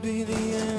be the end.